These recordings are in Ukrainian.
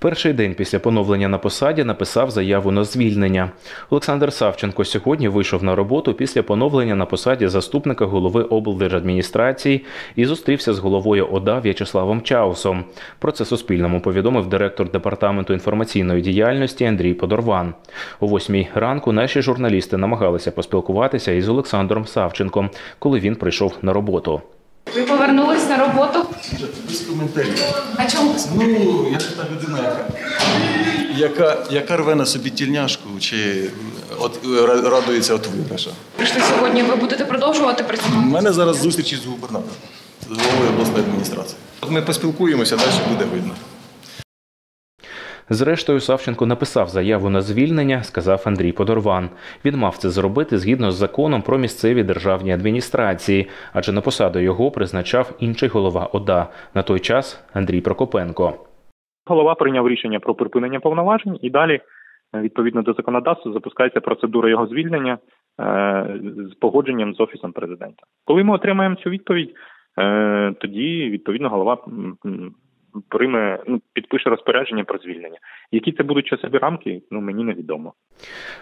перший день після поновлення на посаді написав заяву на звільнення. Олександр Савченко сьогодні вийшов на роботу після поновлення на посаді заступника голови облдержадміністрації і зустрівся з головою ОДА В'ячеславом Чаусом. Про це Суспільному повідомив директор департаменту інформаційної діяльності Андрій Подорван. О восьмій ранку наші журналісти намагалися поспілкуватися із Олександром Савченком, коли він прийшов на роботу. Ви повернулись на роботу? Без коментарів. А чому? Ну, я ж та людина, яка, яка, яка рве на собі тільняшку, чи от, радується от виграша. Прийшли сьогодні, ви будете продовжувати працювати? У мене зараз зустрічі з губернатором, з головою обласної адміністрації. От ми поспілкуємося, далі буде видно. Зрештою, Савченко написав заяву на звільнення, сказав Андрій Подорван. Він мав це зробити згідно з законом про місцеві державні адміністрації, адже на посаду його призначав інший голова ОДА на той час Андрій Прокопенко. Голова прийняв рішення про припинення повноважень і далі, е, відповідно до законодавства, запускається процедура його звільнення е, з погодженням з офісом президента. Коли ми отримаємо цю відповідь, е, тоді відповідно голова прийме ну підпише розпорядження про звільнення. Які це будуть часові рамки, ну мені невідомо.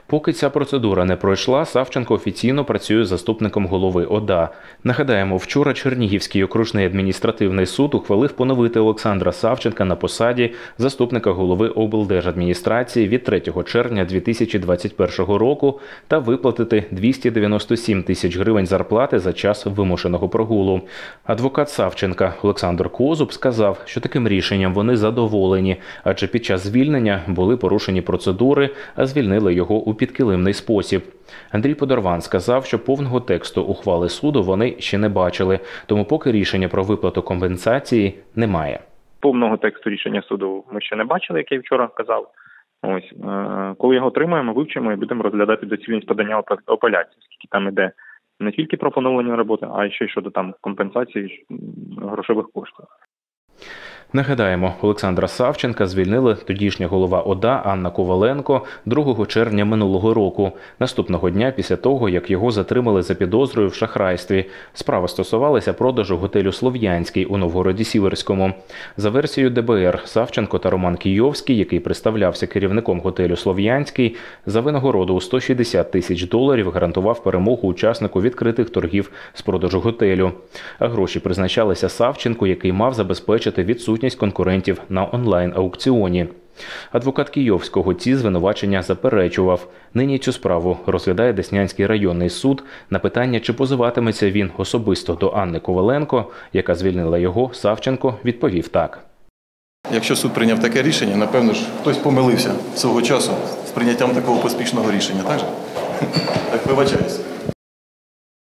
Поки ця процедура не пройшла, Савченко офіційно працює заступником голови ОДА. Нагадаємо, вчора Чернігівський окружний адміністративний суд ухвалив поновити Олександра Савченка на посаді заступника голови облдержадміністрації від 3 червня 2021 року та виплатити 297 тисяч гривень зарплати за час вимушеного прогулу. Адвокат Савченка Олександр Козуб сказав, що таким рішенням вони задоволені, адже під час звільнення були порушені процедури, а звільнили його у підкилимний спосіб. Андрій Подорван сказав, що повного тексту ухвали суду вони ще не бачили, тому поки рішення про виплату компенсації немає. Повного тексту рішення суду ми ще не бачили, як я вчора казав. Ось е, коли його отримаємо, вивчимо і будемо розглядати доцільність подання апе- апеляції, оскільки там іде не тільки про поновлення роботи, а ще й щодо там компенсації грошових коштів. Нагадаємо, Олександра Савченка звільнили тодішня голова ОДА Анна Коваленко 2 червня минулого року, наступного дня після того, як його затримали за підозрою в шахрайстві. Справа стосувалася продажу готелю Слов'янський у Новгороді Сіверському. За версією ДБР, Савченко та Роман Кійовський, який представлявся керівником готелю Слов'янський, за винагороду у 160 тисяч доларів гарантував перемогу учаснику відкритих торгів з продажу готелю. А гроші призначалися Савченку, який мав забезпечити відсутність конкурентів на онлайн-аукціоні. Адвокат Кійовського ці звинувачення заперечував. Нині цю справу розглядає Деснянський районний суд на питання, чи позиватиметься він особисто до Анни Коваленко, яка звільнила його. Савченко відповів так. Якщо суд прийняв таке рішення, напевно ж хтось помилився свого часу з прийняттям такого поспішного рішення, так же? Так вибачаюсь.